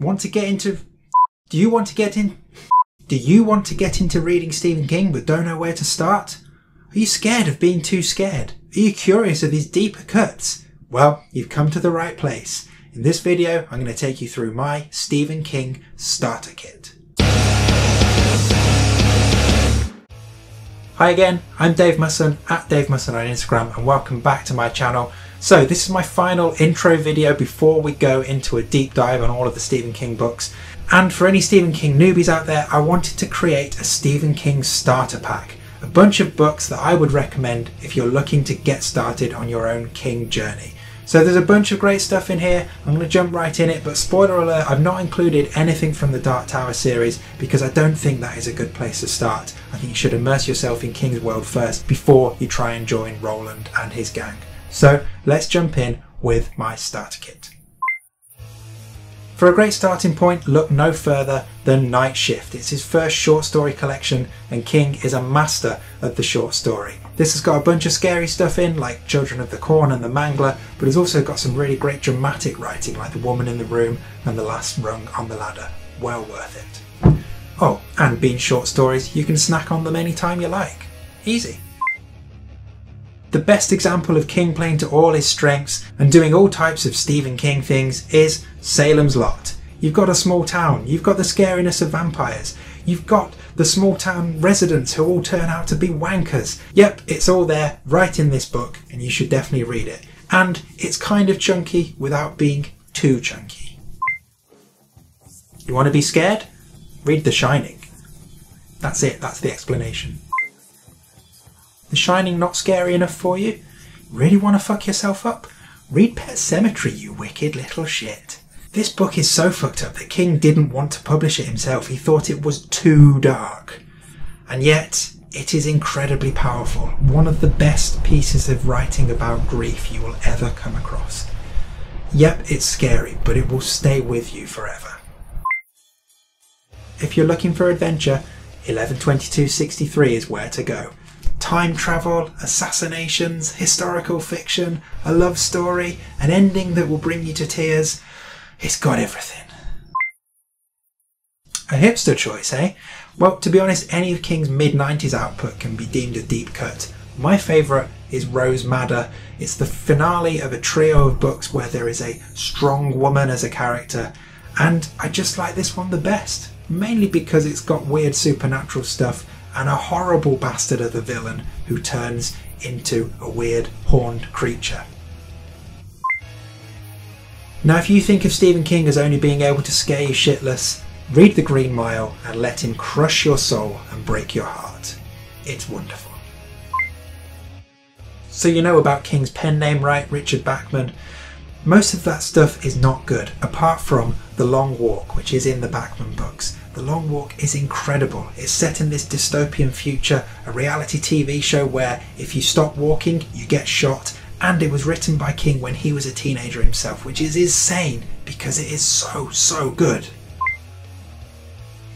Want to get into. Do you want to get in. Do you want to get into reading Stephen King but don't know where to start? Are you scared of being too scared? Are you curious of his deeper cuts? Well, you've come to the right place. In this video, I'm going to take you through my Stephen King starter kit. Hi again, I'm Dave Musson at Dave Musson on Instagram and welcome back to my channel. So this is my final intro video before we go into a deep dive on all of the Stephen King books. And for any Stephen King newbies out there, I wanted to create a Stephen King starter pack. A bunch of books that I would recommend if you're looking to get started on your own King journey. So there's a bunch of great stuff in here. I'm going to jump right in it, but spoiler alert, I've not included anything from the Dark Tower series because I don't think that is a good place to start. I think you should immerse yourself in King's world first before you try and join Roland and his gang. So let's jump in with my starter kit. For a great starting point, look no further than Night Shift. It's his first short story collection, and King is a master of the short story. This has got a bunch of scary stuff in, like Children of the Corn and The Mangler, but it's also got some really great dramatic writing, like The Woman in the Room and The Last Rung on the Ladder. Well worth it. Oh, and being short stories, you can snack on them anytime you like. Easy. The best example of King playing to all his strengths and doing all types of Stephen King things is Salem's Lot. You've got a small town, you've got the scariness of vampires, you've got the small town residents who all turn out to be wankers. Yep, it's all there right in this book, and you should definitely read it. And it's kind of chunky without being too chunky. You want to be scared? Read The Shining. That's it, that's the explanation. The Shining not scary enough for you? Really want to fuck yourself up? Read Pet Sematary, you wicked little shit. This book is so fucked up that King didn't want to publish it himself. He thought it was too dark. And yet, it is incredibly powerful. One of the best pieces of writing about grief you will ever come across. Yep, it's scary, but it will stay with you forever. If you're looking for adventure, 11/22/63 is where to go time travel, assassinations, historical fiction, a love story, an ending that will bring you to tears. It's got everything. A hipster choice, eh? Well, to be honest, any of King's mid 90s output can be deemed a deep cut. My favourite is Rose Madder. It's the finale of a trio of books where there is a strong woman as a character, and I just like this one the best, mainly because it's got weird supernatural stuff and a horrible bastard of the villain who turns into a weird horned creature. Now, if you think of Stephen King as only being able to scare you shitless, read The Green Mile and let him crush your soul and break your heart. It's wonderful. So, you know about King's pen name, right? Richard Bachman. Most of that stuff is not good, apart from The Long Walk, which is in the Bachman books. The Long Walk is incredible. It's set in this dystopian future, a reality TV show where if you stop walking, you get shot. And it was written by King when he was a teenager himself, which is insane because it is so, so good.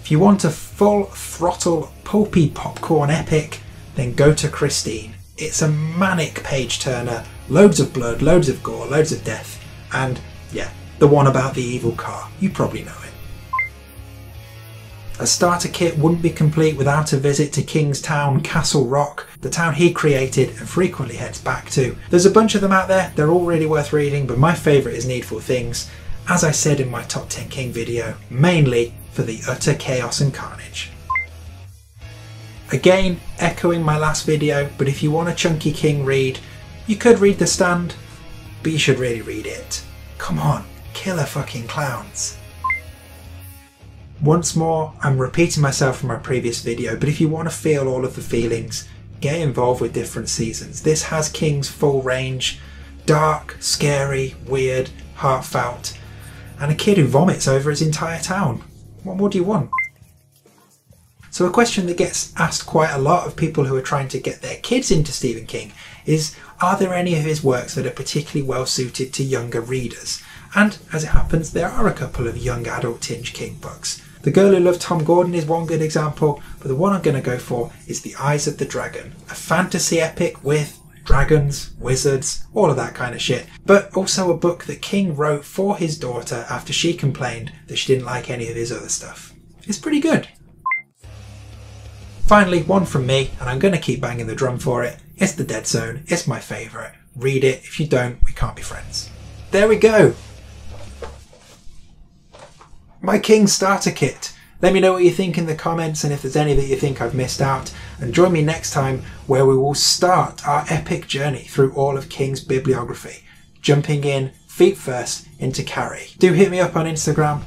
If you want a full throttle pulpy popcorn epic, then go to Christine. It's a manic page turner, loads of blood, loads of gore, loads of death, and yeah, the one about the evil car. You probably know. A starter kit wouldn't be complete without a visit to Kingstown Castle Rock, the town he created and frequently heads back to. There's a bunch of them out there, they're all really worth reading, but my favourite is Needful Things, as I said in my top 10 King video, mainly for the utter chaos and carnage. Again, echoing my last video, but if you want a chunky King read, you could read The Stand, but you should really read it. Come on, killer fucking clowns. Once more, I'm repeating myself from my previous video, but if you want to feel all of the feelings, get involved with different seasons. This has King's full range dark, scary, weird, heartfelt, and a kid who vomits over his entire town. What more do you want? So, a question that gets asked quite a lot of people who are trying to get their kids into Stephen King is Are there any of his works that are particularly well suited to younger readers? And as it happens, there are a couple of young adult tinge King books. The Girl Who Loved Tom Gordon is one good example, but the one I'm going to go for is The Eyes of the Dragon, a fantasy epic with dragons, wizards, all of that kind of shit. But also a book that King wrote for his daughter after she complained that she didn't like any of his other stuff. It's pretty good. Finally, one from me, and I'm going to keep banging the drum for it. It's The Dead Zone. It's my favourite. Read it. If you don't, we can't be friends. There we go. My King starter kit. Let me know what you think in the comments and if there's any that you think I've missed out. And join me next time where we will start our epic journey through all of King's bibliography, jumping in feet first into Carrie. Do hit me up on Instagram,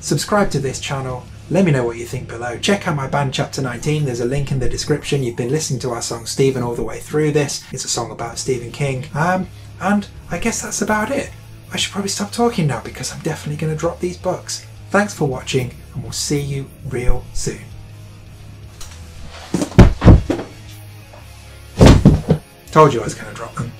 subscribe to this channel, let me know what you think below. Check out my band Chapter 19, there's a link in the description. You've been listening to our song Stephen all the way through this. It's a song about Stephen King. Um, and I guess that's about it. I should probably stop talking now because I'm definitely going to drop these books. Thanks for watching and we'll see you real soon. Told you I was going to drop them.